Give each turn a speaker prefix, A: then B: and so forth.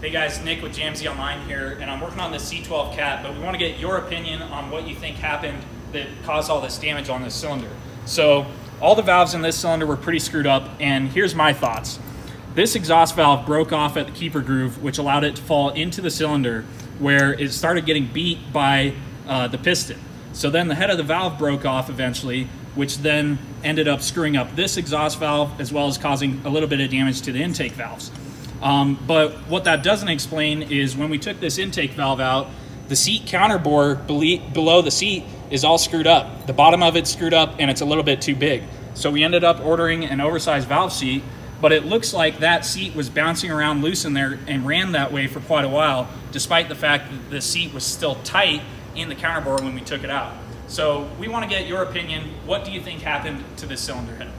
A: Hey guys, Nick with JAMSI Online here, and I'm working on the C12 cat, but we want to get your opinion on what you think happened that caused all this damage on this cylinder. So all the valves in this cylinder were pretty screwed up, and here's my thoughts. This exhaust valve broke off at the keeper groove, which allowed it to fall into the cylinder where it started getting beat by uh, the piston. So then the head of the valve broke off eventually, which then ended up screwing up this exhaust valve as well as causing a little bit of damage to the intake valves. Um, but what that doesn't explain is when we took this intake valve out, the seat counter counterbore below the seat is all screwed up. The bottom of it's screwed up and it's a little bit too big. So we ended up ordering an oversized valve seat, but it looks like that seat was bouncing around loose in there and ran that way for quite a while, despite the fact that the seat was still tight in the counterbore when we took it out. So we want to get your opinion. What do you think happened to this cylinder head?